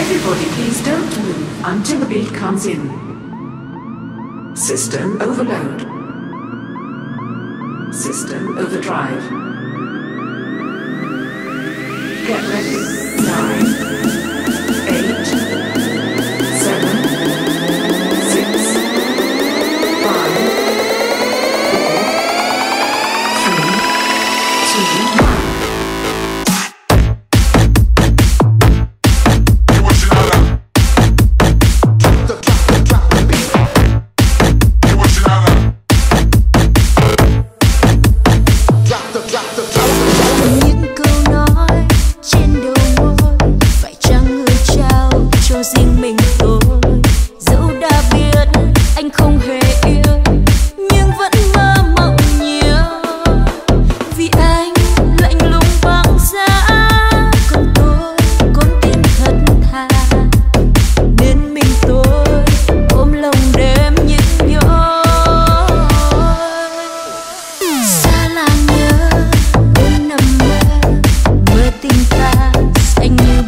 Everybody, please don't move until the beat comes in. System overload. System overdrive. Get ready.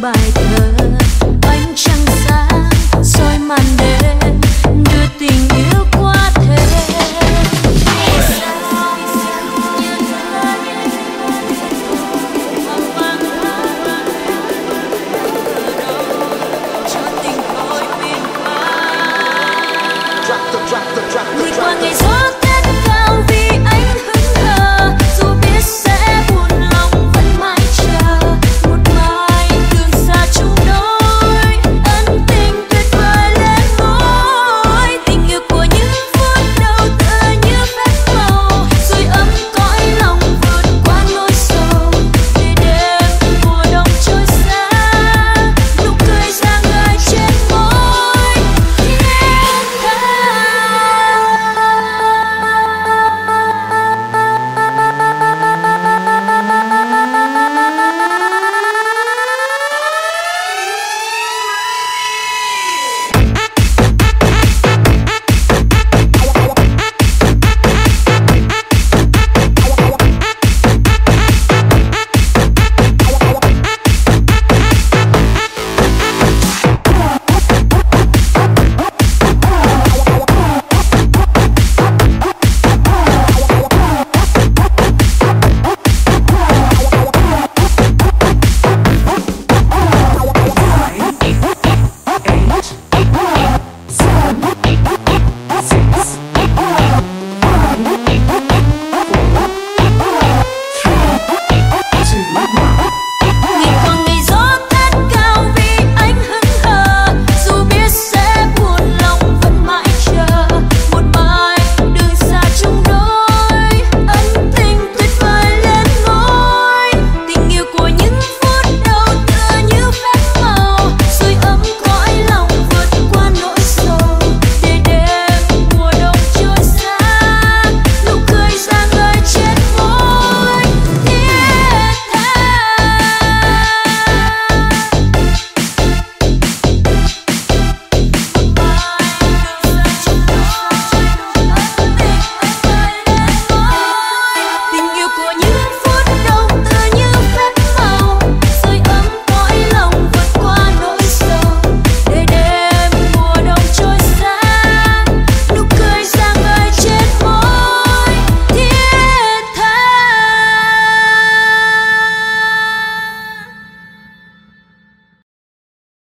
bài thơ.